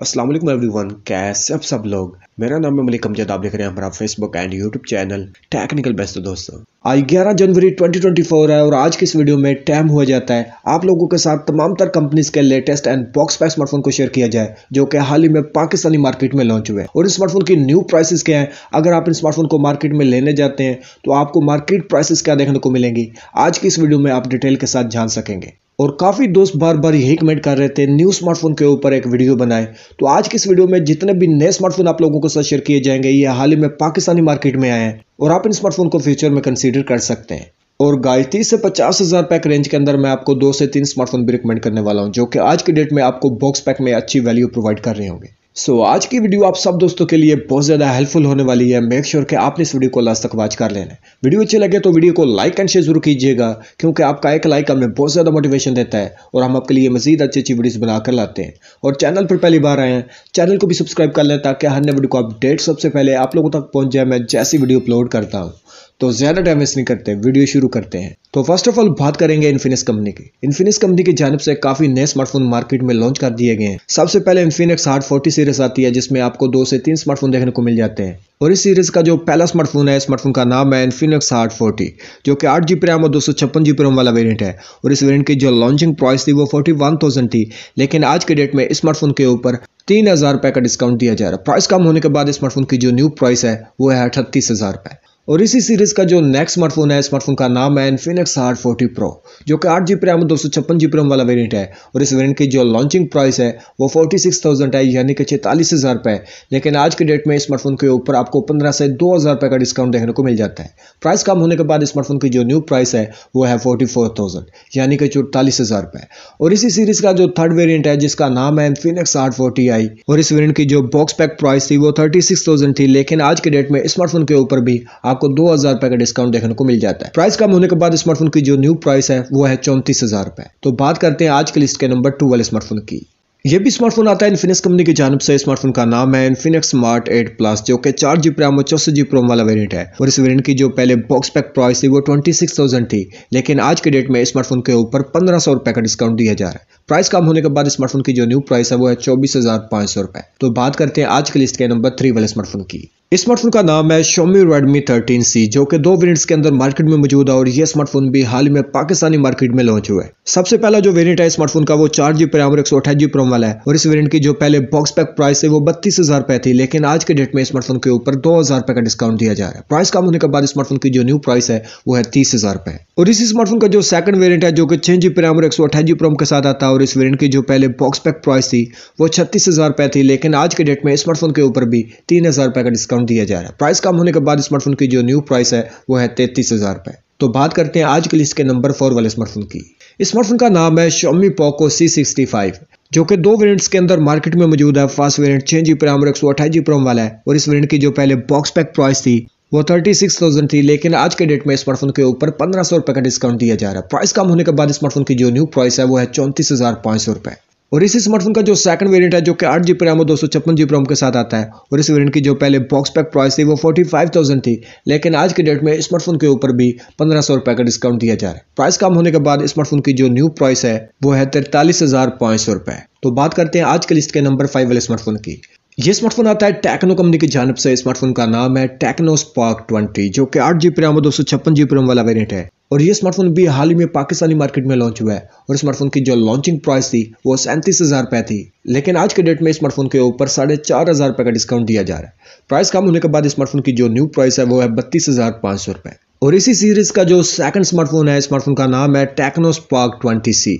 वालेकुम एवरीवन, कैसे आप सब लोग? मेरा नाम है मलिक अमजद, आप देख रहे हैं हमारा Facebook and YouTube channel Technical Best दोस्तों आज 11 जनवरी 2024 है और आज की इस वीडियो में टैम हुआ जाता है आप लोगों के साथ तमाम तर कंपनीज़ के latest and box pack smartphone को शेयर किया जाए, जो कि हाल ही में पाकिस्तानी मार्केट में लॉन्च हुए और इस स्मार्टफ़ोन की न्यू प्राइसेस क्या है? अगर आप इन स्मार्टफ़ोन को मार्केट में लेने जाते हैं तो आपको मार्केट प्राइसेस क्या देखने को मिलेंगी? आज की इस वीडियो में आप डिटेल के साथ जान सकेंगे। और काफ़ी दोस्त बार बार यही कमेंट कर रहे थे न्यू स्मार्टफ़ोन के ऊपर एक वीडियो बनाए। तो आज की इस वीडियो में जितने भी नए स्मार्टफ़ोन आप लोगों के साथ शेयर किए जाएँगे, ये हाल ही में पाकिस्तानी मार्केट में आए हैं और आप इन स्मार्टफ़ोन को फ्यूचर में कंसिडर कर सकते हैं। और गाय तीस से पचास हज़ार पैक रेंज के अंदर मैं आपको दो से तीन स्मार्टफ़ोन भी रिकमेंड करने वाला हूँ, जो कि आज की डेट में आपको बॉक्स पैक में अच्छी वैल्यू प्रोवाइड कर रहे होंगे। सो so, आज की वीडियो आप सब दोस्तों के लिए बहुत ज़्यादा हेल्पफुल होने वाली है। मेक श्योर sure कि आपने इस वीडियो को लास्ट तक वॉच कर लेना वीडियो अच्छी लगे तो वीडियो को लाइक एंड शेयर ज़रूर कीजिएगा क्योंकि आपका एक लाइक हमें बहुत ज़्यादा मोटिवेशन देता है और हम आपके लिए मजीद अच्छी अच्छी वीडियोस बनाकर लाते हैं। और चैनल पर पहली बार आए हैं चैनल को भी सब्सक्राइब कर लें ताकि हर नए वीडियो को अपडेट सबसे पहले आप लोगों तक पहुँच जाए। मैं जैसी वीडियो अपलोड करता हूँ। तो ज़्यादा टाइम वेस्ट नहीं करते वीडियो शुरू करते हैं। तो फ़र्स्ट ऑफ़ ऑल बात करेंगे इन्फिनिक्स कंपनी की। इन्फिनिक्स कंपनी की जानब से काफ़ी नए स्मार्टफ़ोन मार्केट में लॉन्च कर दिए गए हैं। सबसे पहले इन्फिनिक्स हार्ट फोर्टी सीरीज़ आती है, जिसमें आपको दो से तीन स्मार्टफ़ोन देखने को मिल जाते हैं। और इस सीरीज़ का जो पहला स्मार्टफ़ोन है स्मार्टफ़ोन का नाम है इन्फिनिक्स हार्ट फोर्टी जो कि आठ जी रैम और दो सौ छप्पन जी रैम वाला वेरियंट है। और इस वेरियंट की जो लॉन्चिंग प्राइस थी, वो फोर्टी वन थाउज़ेंड थी। लेकिन आज के डेट में स्मार्टफ़ोन के ऊपर तीन हज़ार रुपए का डिस्काउंट दिया जा रहा है। प्राइस कम होने के बाद स्मार्टफ़ोन की जो न्यू प्राइस है, वो है अठतीस हज़ार रुपए। और इसी सीरीज़ का जो नेक्स्ट स्मार्टफ़ोन है स्मार्टफ़ोन का नाम है इन्फिनिक्स हार्ट फोर्टी प्रो जो कि आठ जी बी रैम दो सौ छप्पन जी रैम वाला वेरियंट है। और इस वेरियंट की जो लॉन्चिंग प्राइस है, वो फोर्टी सिक्स थाउज़ेंड है, यानी कि छतालीस हज़ार रुपये लेकिन आज के डेट में स्मार्टफ़ोन के ऊपर आपको पंद्रह से दो हज़ार रुपये का डिस्काउंट देखने को मिल जाता है। प्राइस कम होने के बाद स्मार्टफ़ोन की जो न्यू प्राइस है, वो है फोर्टी फोर थाउज़ेंड यानी कि चौतालीस हज़ार रुपये और इसी सीरीज़ का जो थर्ड वेरियंट है, जिसका नाम है इन्फिनिक्स हार्ट फोर्टी आई और इस वेरियंट की जो बॉक्स पैक प्राइस थी, वो थर्टी सिक्स थाउज़ेंड थी। लेकिन आज के डेट में स्मार्टफ़ोन के ऊपर भी आपको दो हज़ार रुपये का डिस्काउंट देखने को मिल जाता है। प्राइस कम होने के बाद स्मार्टफ़ोन की जो न्यू प्राइस है, वो है चौंतीस हज़ार रुपए। तो बात करते हैं आज के लिस्ट के नंबर टू वाले स्मार्टफ़ोन की। ये भी स्मार्टफ़ोन आता है इन्फिनिक्स कंपनी की जानब से। स्मार्टफ़ोन का नाम है इन्फिनिक्स स्मार्ट 8 प्लस जो कि चार जी रैम और चौसठ जी प्रोम वाला वेरिएंट है। और इस वेरिएंट की जो पहले बॉक्स पैक प्राइस थी, वो ट्वेंटी सिक्स थाउज़ेंड थी। लेकिन आज के डेट में स्मार्टफ़ोन के ऊपर पंद्रह सौ रुपए का डिस्काउंट दिया जा रहा है। प्राइस कम होने के बाद स्मार्टफ़ोन की जो न्यू प्राइस है, वो है चौबीस तो बात करते हैं आज की लिस्ट के नंबर थ्री वाले स्मार्टफ़ोन की। स्मार्टफ़ोन का नाम है Xiaomi Redmi 13C जो कि दो वेरिएंट्स के अंदर मार्केट में मौजूद है और यह स्मार्टफ़ोन भी हाल ही में पाकिस्तानी मार्केट में लॉन्च हुआ है। सबसे पहला जो वेरिएंट है स्मार्टफ़ोन का, वो चार जी रैम और एक सौ अठाईस प्रोम वाला है और इस वेरिएंट की जो पहले बॉक्स पैक प्राइस है वो बत्तीस हज़ार रुपए थी, लेकिन आज के डेट में स्मार्टफ़ोन के ऊपर दो हज़ार रुपए का डिस्काउंट दिया जा रहा है। प्राइस कम होने के बाद स्मार्टफ़ोन की जो न्यू प्राइस है, वो है तीस हज़ार रुपए। और इसी स्मार्टफ़ोन का जो सेकंड वेरिएंट है, जो कि छह जी रैम और एक सौ अठाईस प्रोम के साथ आता है, और इस वेरिएंट की जो पहले बॉक्स पैक प्राइस थी, वो छत्तीस हज़ार रुपए थी, लेकिन आज के डेट में स्मार्टफ़ोन के ऊपर भी तीन हज़ार रुपए का डिस्काउंट दिया जा रहा है। प्राइस कम होने के बाद स्मार्टफ़ोन की जो न्यू प्राइस है, वो है तैतीस हज़ार रुपए। तो बात करते हैं आज के लिस्ट के नंबर फोर वाले स्मार्टफ़ोन की। स्मार्टफ़ोन का नाम है Xiaomi Poco C65 जो कि दो वेरिएंट्स के अंदर मार्केट में मौजूद है। फ़र्स्ट वेरिएंट छह जी रैम और एक सौ अठाईस जी प्रोम वाला है और इस वेरिएंट की जो पहले बॉक्स पैक प्राइस थी, वो थर्टी सिक्स थाउज़ेंड थी, लेकिन आज के डेट में स्मार्टफ़ोन के ऊपर पंद्रह सौ रुपए का डिस्काउंट दिया जा रहा है। प्राइस कम होने के बाद स्मार्टफ़ोन की जो न्यू प्राइस है, वो है चौंतीस हज़ार पाँच सौ रुपए। और इसी स्मार्टफ़ोन का जो सेकंड वेरिएंट है, जो कि आठ जी रैम और दो सौ छप्पन जी रोम के साथ आता है, और इस वेरिएंट की जो पहले बॉक्स पैक प्राइस थी, वो फोर्टी फाइव थाउज़ेंड थी, लेकिन आज के डेट में स्मार्टफ़ोन के ऊपर भी पंद्रह सौ रुपए का डिस्काउंट दिया जा रहा है। प्राइस कम होने के बाद स्मार्टफ़ोन की जो न्यू प्राइस है, वो है तैतालीस हज़ार पाँच सौ रुपए। तो बात करते हैं आज के लिस्ट के नंबर फाइव वाले स्मार्टफ़ोन की। ये स्मार्टफ़ोन आता है टेक्नो कंपनी की जानब से। स्मार्टफ़ोन का नाम है टेक्नो स्पार्क 20 जो कि आठ जी रैम और दो सौ छप्पन जी वाला वेरिएंट है। और ये स्मार्टफ़ोन भी हाल ही में पाकिस्तानी मार्केट में लॉन्च हुआ है। और स्मार्टफ़ोन की जो लॉन्चिंग प्राइस थी, वो सैंतीस हज़ार रुपए थी। लेकिन आज के डेट में स्मार्टफ़ोन के ऊपर साढ़े चार हज़ार रुपए का डिस्काउंट दिया जा रहा है। प्राइस कम होने के बाद स्मार्टफ़ोन की जो न्यू प्राइस है, वो है बत्तीस हज़ार पाँच सौ रुपए। और इसी सीरीज़ का जो सेकंड स्मार्टफ़ोन है स्मार्टफ़ोन का नाम है टेक्नो स्पार्क ट्वेंटी सी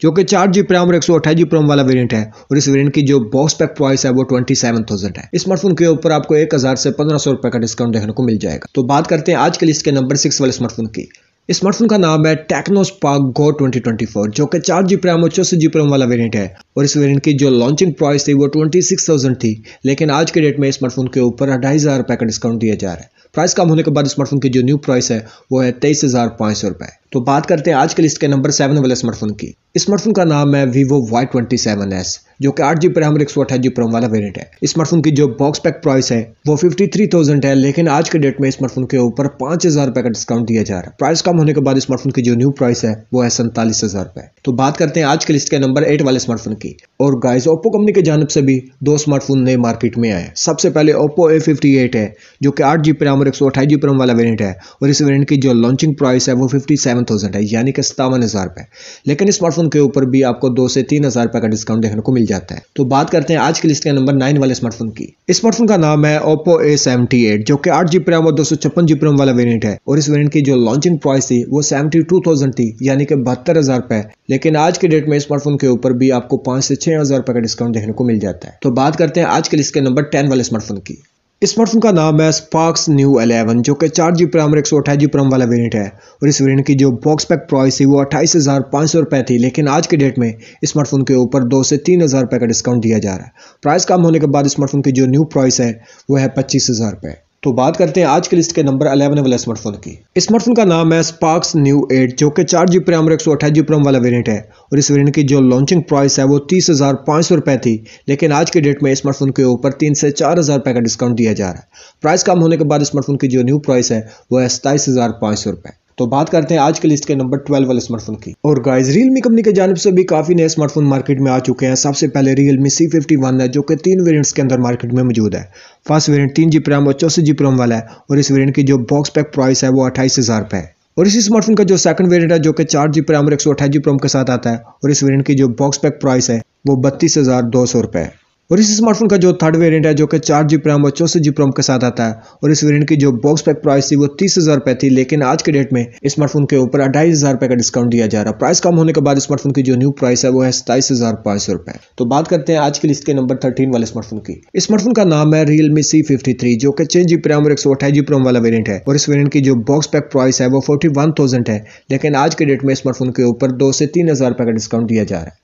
जो कि चार जी रैम और एक सौ अठाईस जी रैम वाला वेरिएंट है। और इस वेरिएंट की जो बॉक्स पैक प्राइस है, वो ट्वेंटी सेवन थाउज़ेंड है। स्मार्टफ़ोन के ऊपर आपको एक हज़ार से पंद्रह सौ रुपए का डिस्काउंट देखने को मिल जाएगा। तो बात करते हैं आज के लिस्ट के नंबर सिक्स वाले स्मार्टफ़ोन की। स्मार्टफ़ोन का नाम है टेक्नो स्पार्क गो 2024 जो कि चार जी प्रैम और चौसठ जी प्रैम वाला वेरिएंट है। और इस वेरिएंट की जो लॉन्चिंग प्राइस थी वो ट्वेंटी सिक्स थाउज़ेंड थी, लेकिन आज के डेट में स्मार्टफ़ोन के ऊपर अढ़ाई हज़ार रुपये का डिस्काउंट दिया जा रहा है। प्राइस कम होने के बाद स्मार्टफ़ोन की जो न्यू प्राइस है, वो है तेईस हज़ार पाँच सौ रुपए। तो बात करते हैं आज के लिस्ट के नंबर सेवन वाले स्मार्टफ़ोन की। स्मार्टफ़ोन का नाम है Vivo Y twenty seven S जो कि आठ जी बी रैम एक सौ अठाईस जी बी वाला वेरियंट है। स्मार्टफ़ोन की जो बॉक्स पैक प्राइस है, वो फिफ्टी थ्री थाउज़ेंड है, लेकिन आज के डेट में स्मार्टफ़ोन के ऊपर पाँच हज़ार रुपए का डिस्काउंट दिया जा रहा है। प्राइस कम होने के बाद स्मार्टफ़ोन की जो न्यू प्राइस है, वो है सैंतालीस हज़ार रुपए। तो बात करते हैं आज के लिस्ट के नंबर एट वाले स्मार्टफ़ोन की। और गाइस ओप्पो कंपनी की जानब से भी दो स्मार्टफ़ोन नए मार्केट में आए सबसे पहले ओप्पो ए फिफ्टी एट है, जो कि आठ जी रैम और एक सौ अठाईस जी बी वाला वेरियंट है। और इस वेरियंट की जो लॉन्चिंग प्राइस है, वो फिफ्टी सेवन थाउज़ेंड है, यानी कि सत्तावन हज़ार रुपए लेकिन स्मार्टफ़ोन के ऊपर भी आपको दो से तीन हज़ार रुपए का डिस्काउंट देखने को मिल जाता है। तो बात करते हैं आज की लिस्ट के नंबर नाइन वाले स्मार्टफ़ोन की। स्मार्टफ़ोन का नाम है ओप्पो ए सेवेंटी एट जो कि आठ जी रैम और दो सौ छप्पन जी वाला वेरियंट है। और इस वेरियंट की जो लॉन्चिंग प्राइस थी, वो सेवेंटी टू थाउज़ेंड थी, यानी कि बहत्तर हज़ार रुपए। लेकिन आज के डेट में स्मार्टफ़ोन के ऊपर भी आपको पाँच से छह हज़ार रुपए का डिस्काउंट देखने को मिल जाता है। तो बात करते हैं आज के लिस्ट के नंबर टेन वाले स्मार्टफ़ोन की। स्मार्टफ़ोन का नाम है स्पार्क्स न्यू 11 जो कि चार जी प्राम और एक सौ अठाईस जी प्राम वाला वेरियंट है। और इस वेरियंट की जो बॉक्स पैक प्राइस थी, वो अट्ठाईस हज़ार पाँच सौ रुपये थी, लेकिन आज के डेट में स्मार्टफ़ोन के ऊपर दो से तीन हज़ार रुपये का डिस्काउंट दिया जा रहा है। प्राइस कम होने के बाद स्मार्टफ़ोन की जो न्यू प्राइस है, वो है पच्चीस हज़ार रुपये तो बात करते हैं आज के लिस्ट के नंबर 11 वाले स्मार्टफ़ोन की। स्मार्टफ़ोन का नाम है स्पार्क्स न्यू 8 जो कि चार जी प्रम और एक सौ वाला वेरियंट है। और इस वेरियंट की जो लॉन्चिंग प्राइस है, वो तीस हज़ार पाँच सौ रुपए थी। लेकिन आज के डेट में स्मार्टफ़ोन के ऊपर तीन से चार हज़ार रुपए का डिस्काउंट दिया जा रहा है। प्राइस कम होने के बाद स्मार्टफ़ोन की जो न्यू प्राइस है, वो है सताईस हज़ार पाँच सौ रुपए। तो बात करते हैं आज के लिस्ट के नंबर 12 वाले स्मार्टफ़ोन की। और गाइज़ रियलमी कंपनी के जानब से भी काफ़ी नए स्मार्टफ़ोन मार्केट में आ चुके हैं। सबसे पहले रियलमी सी फिफ्टी वन है, जो कि तीन वेरिएंट्स के अंदर मार्केट में मौजूद है। फ़र्स्ट वेरिएंट तीन जी रैम और चौसठ जी रैम वाला है। और इस वेरियंट की जो बॉक्स पैक प्राइस है, वो अट्ठाईस हज़ार रुपए है। और इसी स्मार्टफ़ोन का जो सेकंड वेरिएंट है, जो कि चार जी रैम और एक सौ अठाईस जी रैम के साथ आता है। और इस वेरियंट की जो बॉक्स पैक प्राइस है, वो बत्तीस हज़ार दो सौ रुपए है। और इस स्मार्टफ़ोन का जो थर्ड वेरिएंट है, जो कि चार जी रैम और चौसठ जी रैम के साथ आता है, और इस वेरिएंट की जो बॉक्स पैक प्राइस थी वो तीस हज़ार रुपए थी, लेकिन आज के डेट में स्मार्टफ़ोन के ऊपर अढ़ाई हज़ार रुपए का डिस्काउंट दिया जा रहा है। प्राइस कम होने के बाद स्मार्टफ़ोन की जो न्यू प्राइस है, वो है सताईस हज़ार पाँच सौ रुपए। तो बात करते हैं आज की लिस्ट के नंबर थर्टीन वाले स्मार्टफ़ोन की। स्मार्टफ़ोन का नाम है रियलमी सी फिफ्टी थ्री जो कि छह जी रैम और एक सौ अठाईस जी रैम वाला वेरियंट है, और इस वेरियंट की जो बॉक्स पैक प्राइस है, वो फोर्टी वन थाउज़ेंड है, लेकिन आज के डेट में स्मार्टफ़ोन के ऊपर दो से तीन हज़ार रुपए का डिस्काउंट दिया जा रहा है।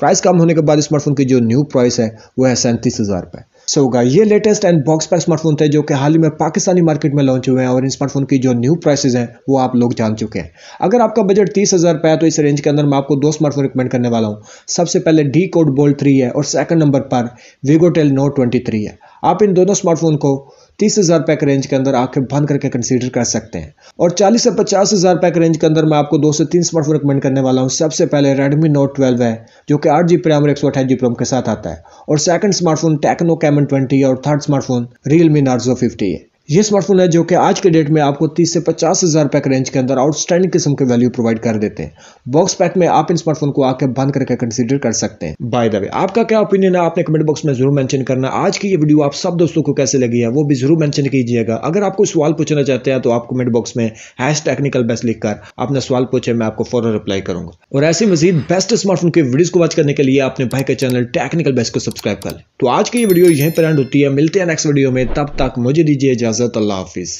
प्राइस कम होने के बाद स्मार्टफ़ोन की जो न्यू प्राइस है, वो है सैंतीस हज़ार रुपये सो होगा ये लेटेस्ट एंड बॉक्स पर स्मार्टफ़ोन थे जो कि हाल ही में पाकिस्तानी मार्केट में लॉन्च हुए हैं और इन स्मार्टफ़ोन की जो न्यू प्राइसेस हैं, वो आप लोग जान चुके हैं। अगर आपका बजट तीस हज़ार रुपये है तो इस रेंज के अंदर मैं आपको दो स्मार्टफ़ोन रिकमेंड करने वाला हूँ। सबसे पहले डी कोड बोल्ड थ्री है और सेकंड नंबर पर वीगोटेल नोट ट्वेंटी है। आप इन दोनों स्मार्टफ़ोन को तीस हज़ार पैक रेंज के अंदर आँखें बंद करके कंसीडर कर सकते हैं। और चालीस से पचास हज़ार पैक रेंज के अंदर मैं आपको दो से तीन स्मार्टफ़ोन रिकमेंड करने वाला हूँ। सबसे पहले रेडमी नोट ट्वेल्व है, जो कि आठ जी रैम और एक सौ अठाईस जी के साथ आता है। और second smartphone Tecno Camon twenty और third smartphone Realme Narzo fifty है। ये स्मार्टफ़ोन है जो कि आज के डेट में आपको 30 से पचास हज़ार रुपए के रेंज के अंदर आउटस्टैंडिंग किस्म के वैल्यू प्रोवाइड कर देते हैं। बॉक्स पैक में आप इन स्मार्टफ़ोन को आके बंद करके कंसीडर कर सकते हैं। बाय द वे आपका क्या ओपिनियन है? आपने कमेंट बॉक्स में ज़रूर मेंशन करना। आज की ये वीडियो आप सब दोस्तों को कैसे लगी है, वो भी ज़रूर मेंशन कीजिएगा। अगर आप कोई सवाल पूछना चाहते हैं तो आप कमेंट बॉक्स में हैश टेक्निकल बेस्ट लिखकर अपना सवाल पूछे, मैं आपको फ़ौरन रिप्लाई करूँगा। और ऐसे मजीद बेस्ट स्मार्टफ़ोन के वीडियो को वॉच करने के लिए अपने भाई के चैनल टेक्निकल बेस्ट को सब्सक्राइब कर ले। तो आज की ये वीडियो यहीं पर एंड होती है। मिलते हैं नेक्स्ट वीडियो में। तब तक मुझे दीजिए इजाज़त अल्लाह हाफिज